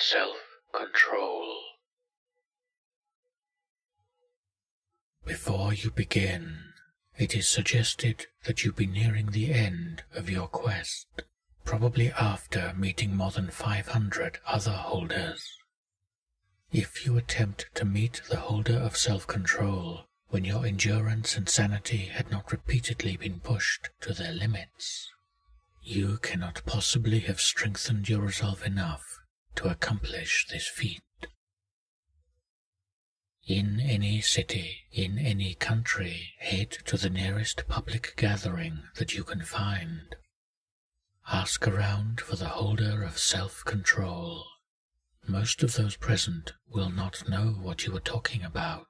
self-control. Before you begin, it is suggested that you be nearing the end of your quest, probably after meeting more than 500 other holders. If you attempt to meet the holder of self-control when your endurance and sanity had not repeatedly been pushed to their limits, you cannot possibly have strengthened your resolve enough to accomplish this feat. In any city, in any country, head to the nearest public gathering that you can find. Ask around for the holder of self-control. Most of those present will not know what you are talking about.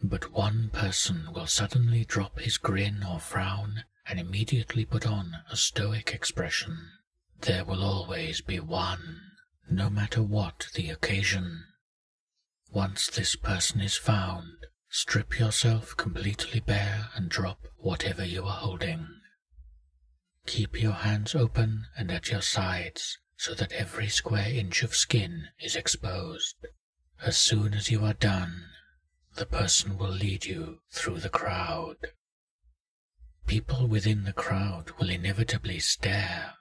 But one person will suddenly drop his grin or frown and immediately put on a stoic expression. There will always be one, no matter what the occasion. Once this person is found, strip yourself completely bare and drop whatever you are holding. Keep your hands open and at your sides so that every square inch of skin is exposed. As soon as you are done, the person will lead you through the crowd. People within the crowd will inevitably stare,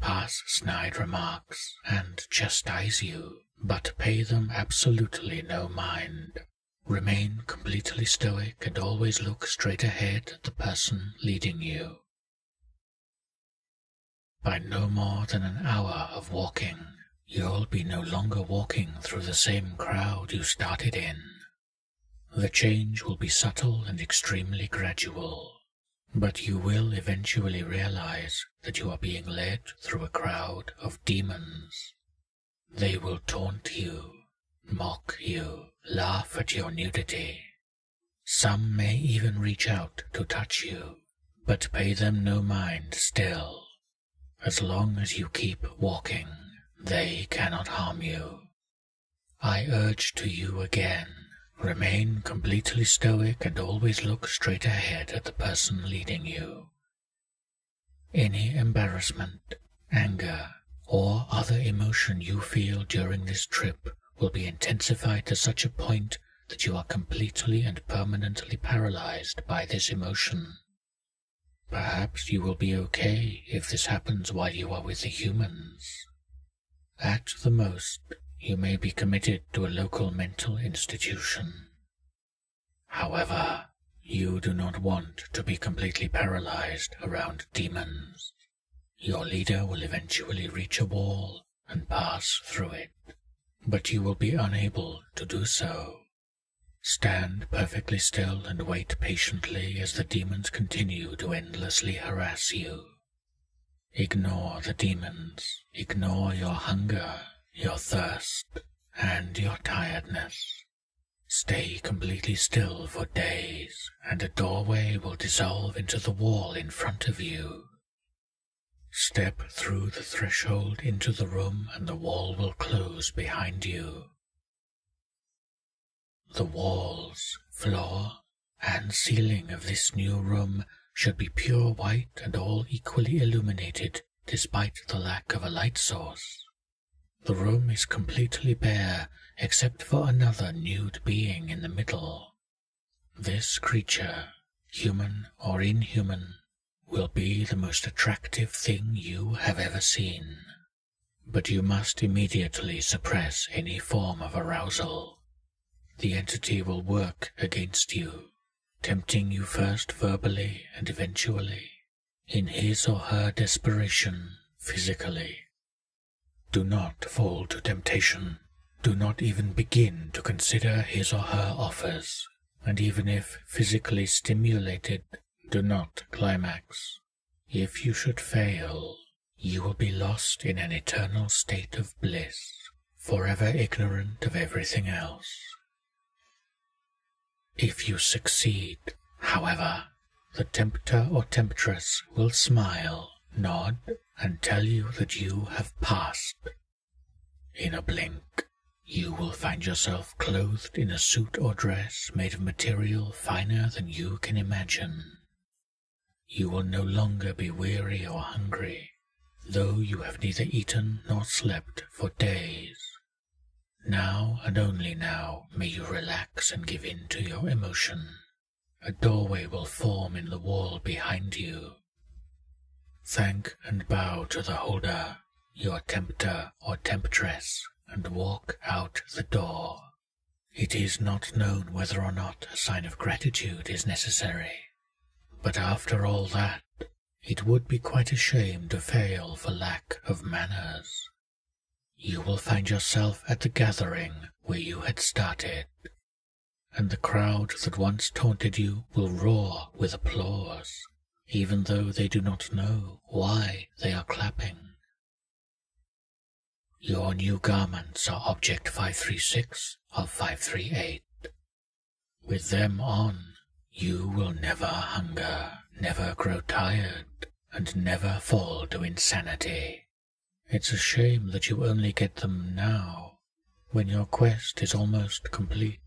pass snide remarks, and chastise you, but pay them absolutely no mind. Remain completely stoic and always look straight ahead at the person leading you. By no more than an hour of walking, you'll be no longer walking through the same crowd you started in. The change will be subtle and extremely gradual, but you will eventually realize that you are being led through a crowd of demons. They will taunt you, mock you, laugh at your nudity. Some may even reach out to touch you, but pay them no mind still. As long as you keep walking, they cannot harm you. I urge to you again Remain completely stoic and always look straight ahead at the person leading you. Any embarrassment, anger, or other emotion you feel during this trip will be intensified to such a point that you are completely and permanently paralyzed by this emotion. Perhaps you will be okay if this happens while you are with the humans. At the most, you may be committed to a local mental institution. However, you do not want to be completely paralyzed around demons. Your leader will eventually reach a wall and pass through it, but you will be unable to do so. Stand perfectly still and wait patiently as the demons continue to endlessly harass you. Ignore the demons, ignore your hunger your thirst, and your tiredness. Stay completely still for days, and a doorway will dissolve into the wall in front of you. Step through the threshold into the room, and the wall will close behind you. The walls, floor, and ceiling of this new room should be pure white and all equally illuminated despite the lack of a light source. The room is completely bare except for another nude being in the middle. This creature, human or inhuman, will be the most attractive thing you have ever seen. But you must immediately suppress any form of arousal. The entity will work against you, tempting you first verbally and eventually, in his or her desperation, physically. Do not fall to temptation. Do not even begin to consider his or her offers, and even if physically stimulated, do not climax. If you should fail, you will be lost in an eternal state of bliss, forever ignorant of everything else. If you succeed, however, the tempter or temptress will smile, nod, and tell you that you have passed. In a blink, you will find yourself clothed in a suit or dress made of material finer than you can imagine. You will no longer be weary or hungry. though you have neither eaten nor slept for days. Now and only now may you relax and give in to your emotion. A doorway will form in the wall behind you. Thank and bow to the holder, your tempter or temptress, and walk out the door. It is not known whether or not a sign of gratitude is necessary, but after all that, it would be quite a shame to fail for lack of manners. You will find yourself at the gathering where you had started, and the crowd that once taunted you will roar with applause, even though they do not know why they are clapping. Your new garments are Object 536 of 538. With them on, you will never hunger, never grow tired, and never fall to insanity. It's a shame that you only get them now, when your quest is almost complete.